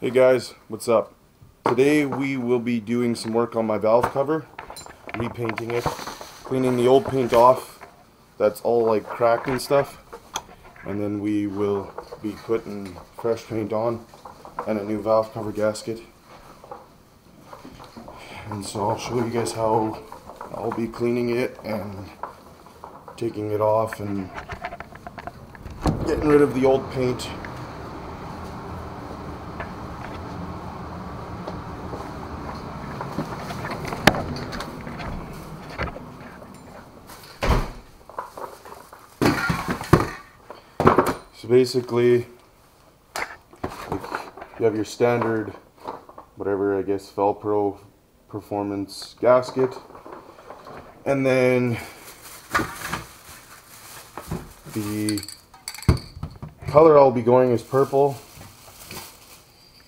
Hey guys, what's up? Today we will be doing some work on my valve cover, repainting it, cleaning the old paint off that's all like cracked and stuff, and then we will be putting fresh paint on and a new valve cover gasket. And so I'll show you guys how I'll be cleaning it and taking it off and getting rid of the old paint Basically, you have your standard, whatever I guess, Fel-Pro performance gasket, and then the color I'll be going is purple.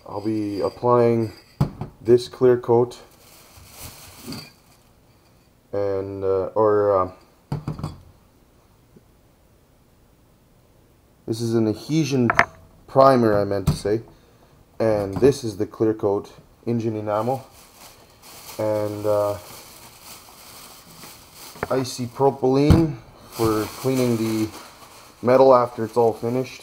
I'll be applying this clear coat and uh, or uh, This is an adhesion primer, I meant to say. And this is the clear coat engine enamel. And uh, isopropylene for cleaning the metal after it's all finished.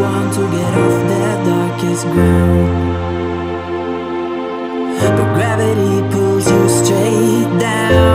want to get off that darkest ground. But gravity pulls you straight down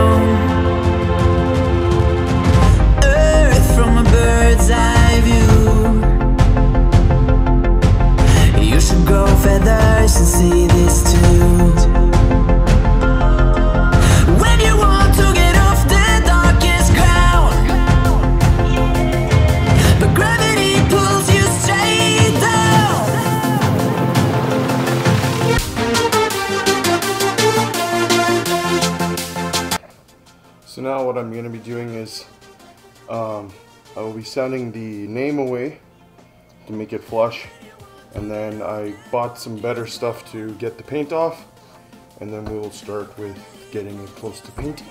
um, I will be sanding the name away to make it flush and then I bought some better stuff to get the paint off and then we will start with getting it close to painting.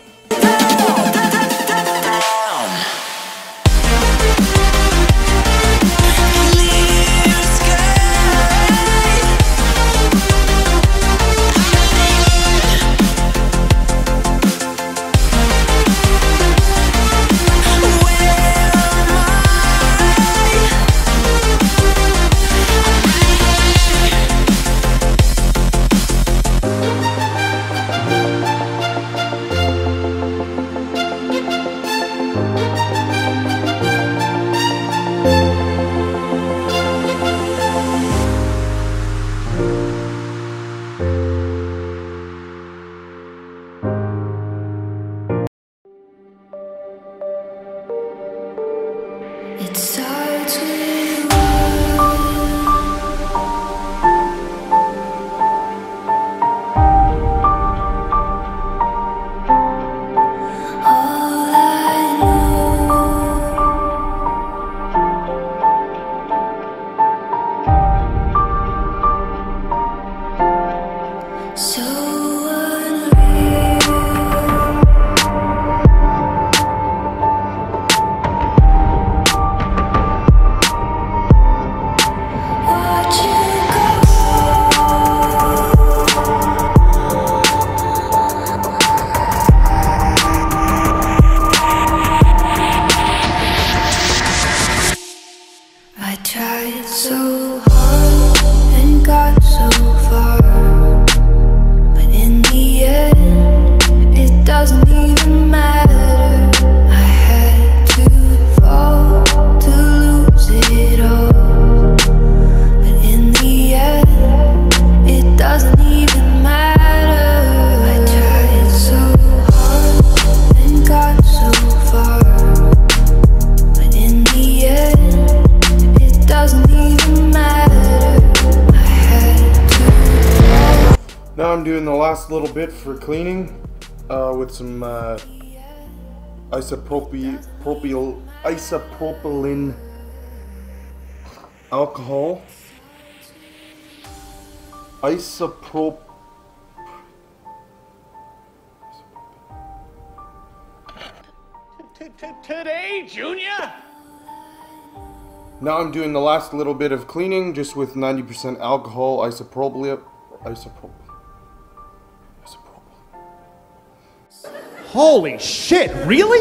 tried so hard and got so far But in the end, it doesn't even matter last little bit for cleaning uh, with some uh, isopropyl propyl, isopropylene alcohol. Isopropyl. Today, Junior? Now I'm doing the last little bit of cleaning just with 90% alcohol, isopropyl. isopropyl. Holy shit, really?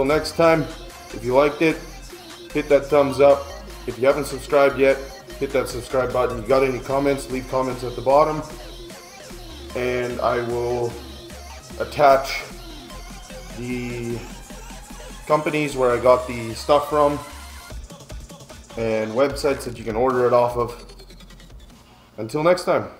Until next time, if you liked it, hit that thumbs up. If you haven't subscribed yet, hit that subscribe button. You got any comments, leave comments at the bottom. And I will attach the companies where I got the stuff from and websites that you can order it off of. Until next time.